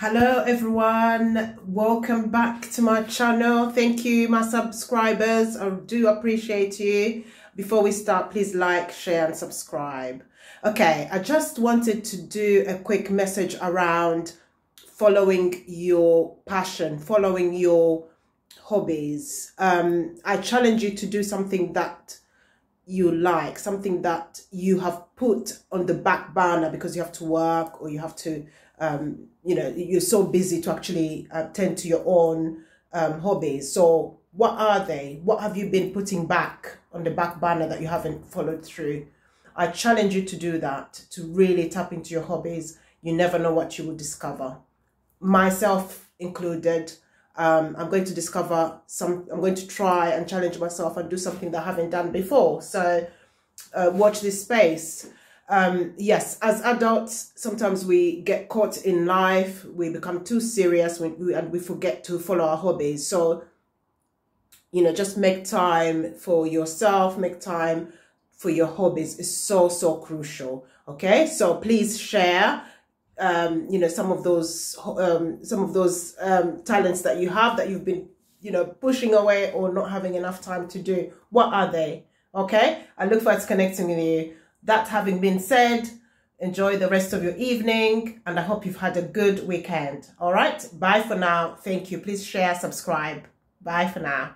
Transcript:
hello everyone. Welcome back to my channel. Thank you my subscribers. I do appreciate you. Before we start please like share and subscribe. Okay i just wanted to do a quick message around following your passion following your hobbies. Um i challenge you to do something that you like something that you have put on the back burner because you have to work or you have to um, you know you're so busy to actually uh, tend to your own um, hobbies. So what are they? What have you been putting back on the back burner that you haven't followed through? I challenge you to do that to really tap into your hobbies. You never know what you will discover. Myself included um, i'm going to discover some i'm going to try and challenge myself and do something that i haven't done before. So uh, watch this space um, yes, as adults, sometimes we get caught in life. We become too serious when we, and we forget to follow our hobbies. So, you know, just make time for yourself, make time for your hobbies is so, so crucial. Okay. So please share, um, you know, some of those, um, some of those, um, talents that you have that you've been, you know, pushing away or not having enough time to do. What are they? Okay. I look forward to connecting with you. That having been said, enjoy the rest of your evening and I hope you've had a good weekend. All right. Bye for now. Thank you. Please share, subscribe. Bye for now.